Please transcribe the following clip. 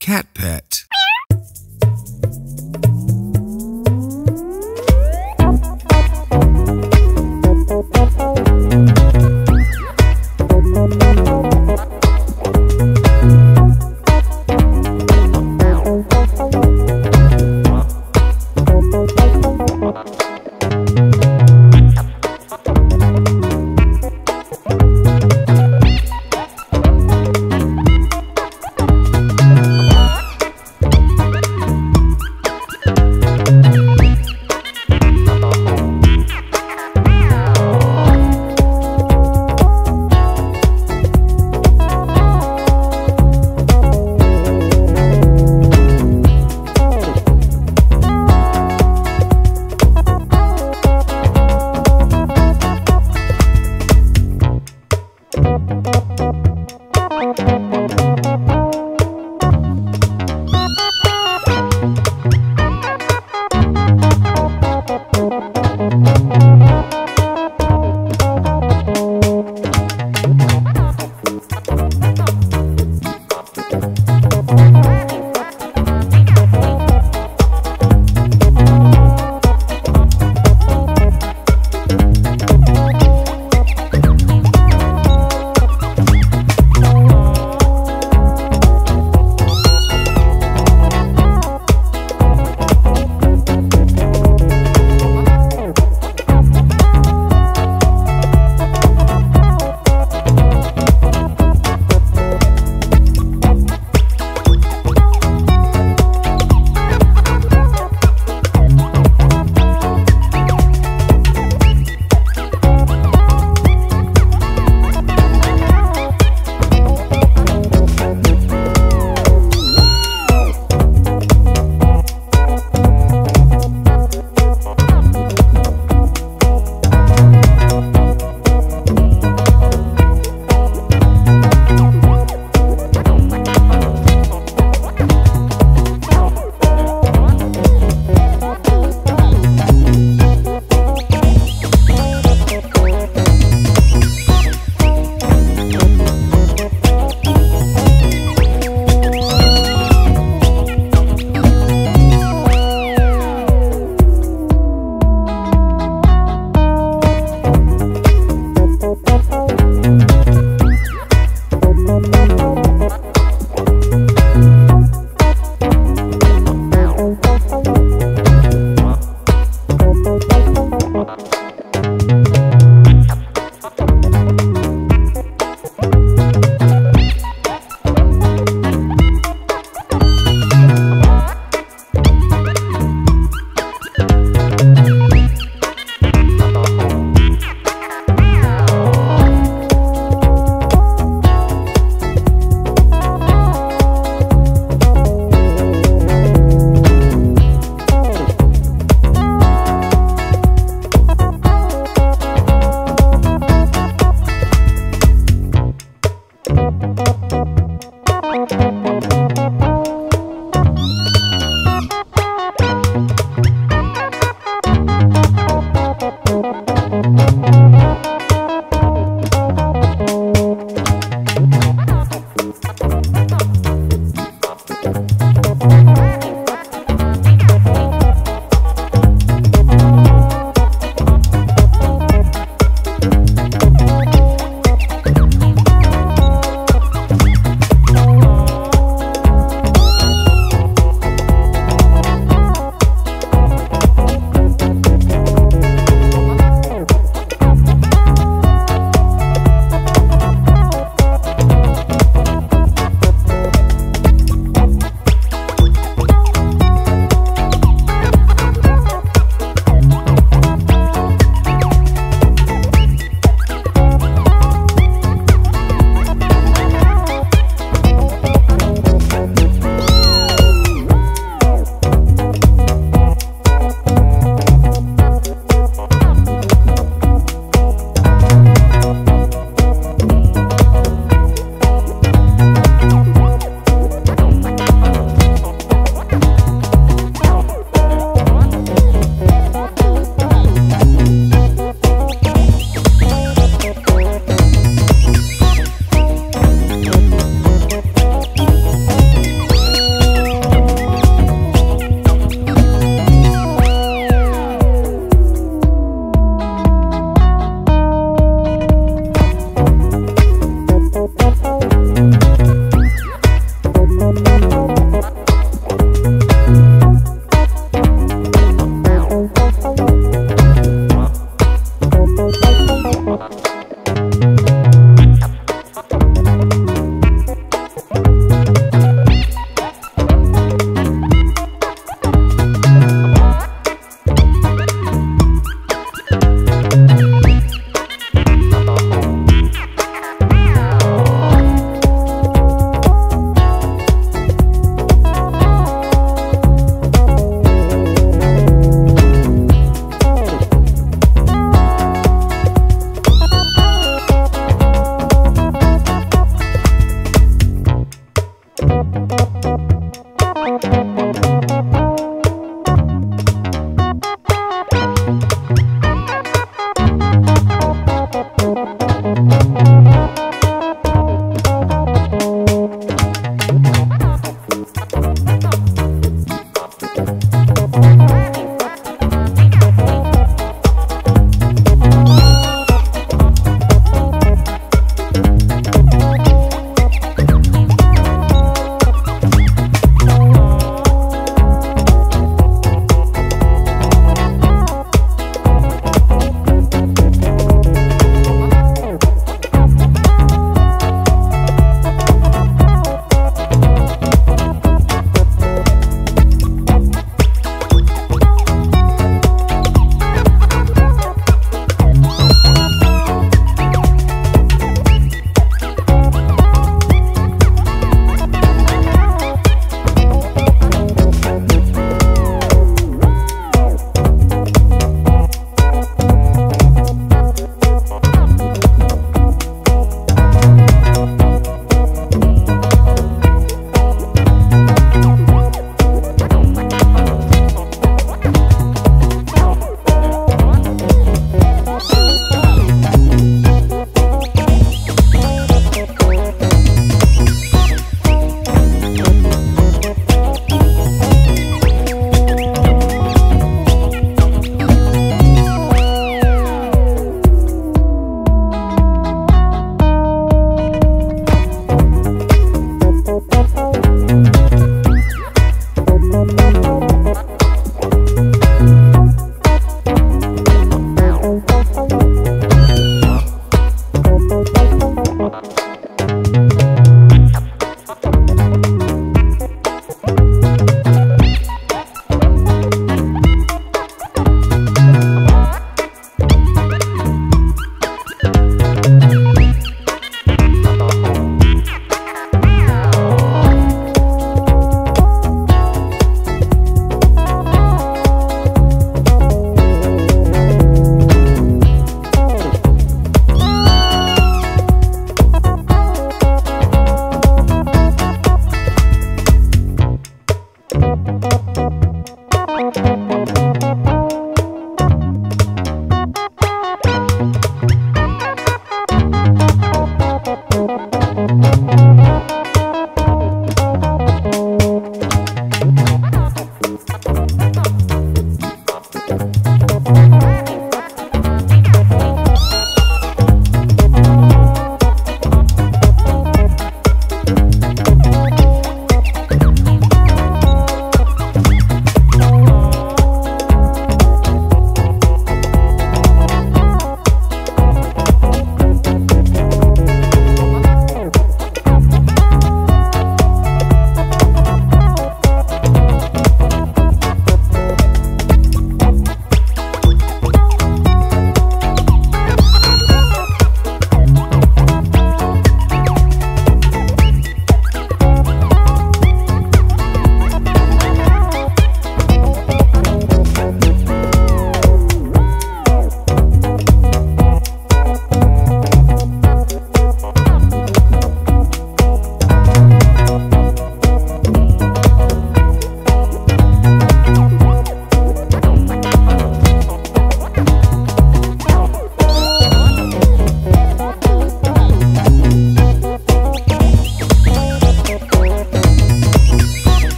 Cat pet.